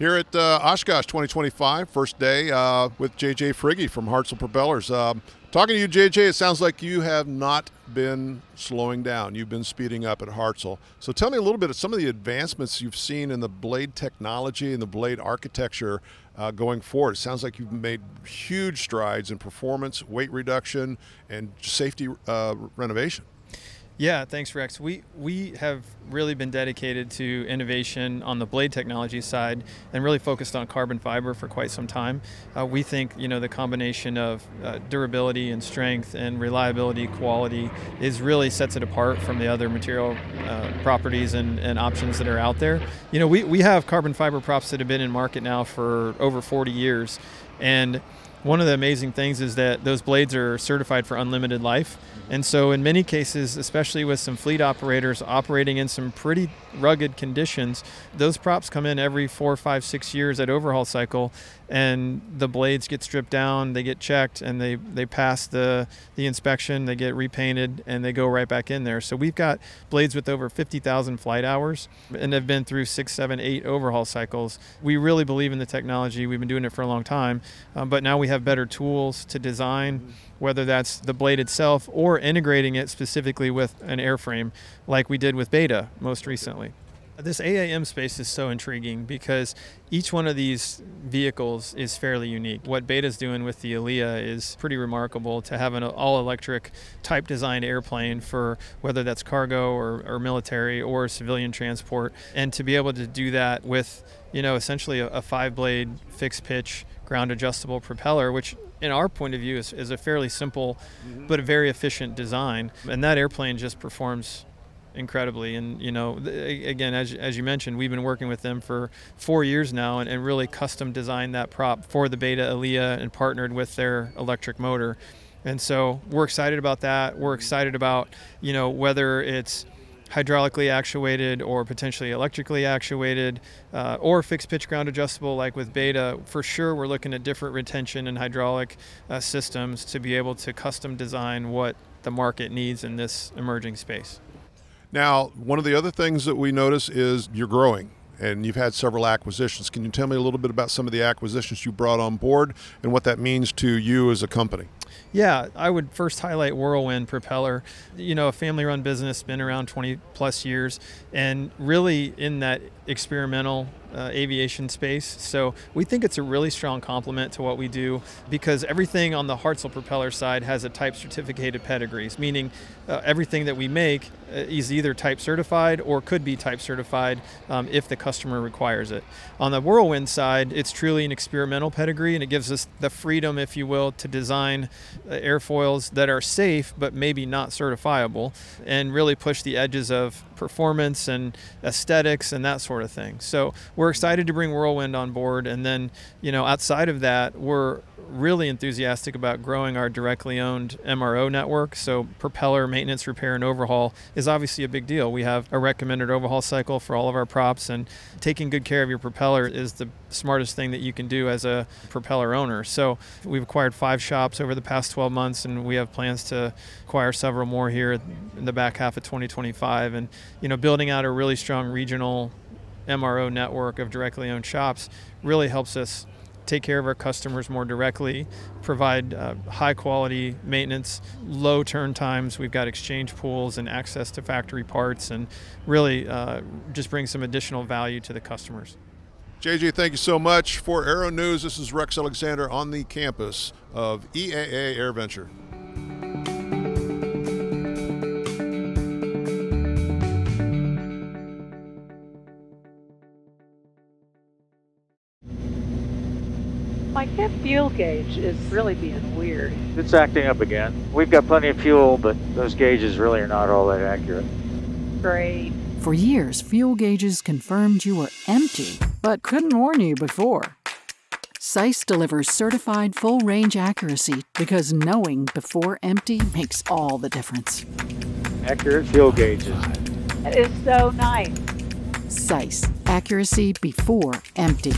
Here at uh, Oshkosh 2025, first day uh, with JJ Frigge from Hartzell Propellers. Um, talking to you, JJ, it sounds like you have not been slowing down. You've been speeding up at Hartzell. So tell me a little bit of some of the advancements you've seen in the blade technology and the blade architecture uh, going forward. It sounds like you've made huge strides in performance, weight reduction, and safety uh, renovation. Yeah, thanks, Rex. We we have really been dedicated to innovation on the blade technology side and really focused on carbon fiber for quite some time. Uh, we think you know the combination of uh, durability and strength and reliability, quality is really sets it apart from the other material uh, properties and, and options that are out there. You know, we, we have carbon fiber props that have been in market now for over 40 years, and one of the amazing things is that those blades are certified for unlimited life. And so, in many cases, especially with some fleet operators operating in some pretty rugged conditions, those props come in every four, five, six years at overhaul cycle, and the blades get stripped down, they get checked, and they, they pass the, the inspection, they get repainted, and they go right back in there. So, we've got blades with over 50,000 flight hours and have been through six, seven, eight overhaul cycles. We really believe in the technology. We've been doing it for a long time, um, but now we have better tools to design whether that's the blade itself or integrating it specifically with an airframe like we did with Beta most recently. This AAM space is so intriguing because each one of these vehicles is fairly unique. What Beta's doing with the Alia is pretty remarkable to have an all electric type designed airplane for whether that's cargo or, or military or civilian transport. And to be able to do that with, you know, essentially a, a five blade fixed pitch ground adjustable propeller, which in our point of view is, is a fairly simple mm-hmm. but a very efficient design. And that airplane just performs incredibly. And you know, again, as as you mentioned, we've been working with them for four years now, and, and really custom designed that prop for the Beta Alia and partnered with their electric motor. And so we're excited about that. We're excited about you know whether it's hydraulically actuated or potentially electrically actuated uh, or fixed pitch ground adjustable like with beta for sure we're looking at different retention and hydraulic uh, systems to be able to custom design what the market needs in this emerging space. Now one of the other things that we notice is you're growing and you've had several acquisitions. Can you tell me a little bit about some of the acquisitions you brought on board and what that means to you as a company yeah, I would first highlight Whirlwind Propeller. You know, a family run business, been around 20 plus years, and really in that experimental uh, aviation space. So we think it's a really strong complement to what we do because everything on the Hartzell propeller side has a type certificated pedigrees, meaning uh, everything that we make uh, is either type certified or could be type certified um, if the customer requires it. On the Whirlwind side, it's truly an experimental pedigree and it gives us the freedom, if you will, to design uh, airfoils that are safe but maybe not certifiable and really push the edges of performance and aesthetics and that sort of thing. So we're excited to bring Whirlwind on board. And then, you know, outside of that, we're really enthusiastic about growing our directly owned MRO network. So, propeller maintenance, repair, and overhaul is obviously a big deal. We have a recommended overhaul cycle for all of our props, and taking good care of your propeller is the smartest thing that you can do as a propeller owner. So, we've acquired five shops over the past 12 months, and we have plans to acquire several more here in the back half of 2025. And, you know, building out a really strong regional MRO network of directly owned shops really helps us take care of our customers more directly, provide uh, high quality maintenance, low turn times. We've got exchange pools and access to factory parts, and really uh, just bring some additional value to the customers. JJ, thank you so much. For Aero News, this is Rex Alexander on the campus of EAA AirVenture. My hip fuel gauge is really being weird. It's acting up again. We've got plenty of fuel, but those gauges really are not all that accurate. Great. For years, fuel gauges confirmed you were empty, but couldn't warn you before. SAIS delivers certified full range accuracy because knowing before empty makes all the difference. Accurate fuel gauges. It is so nice. SAIS, accuracy before empty.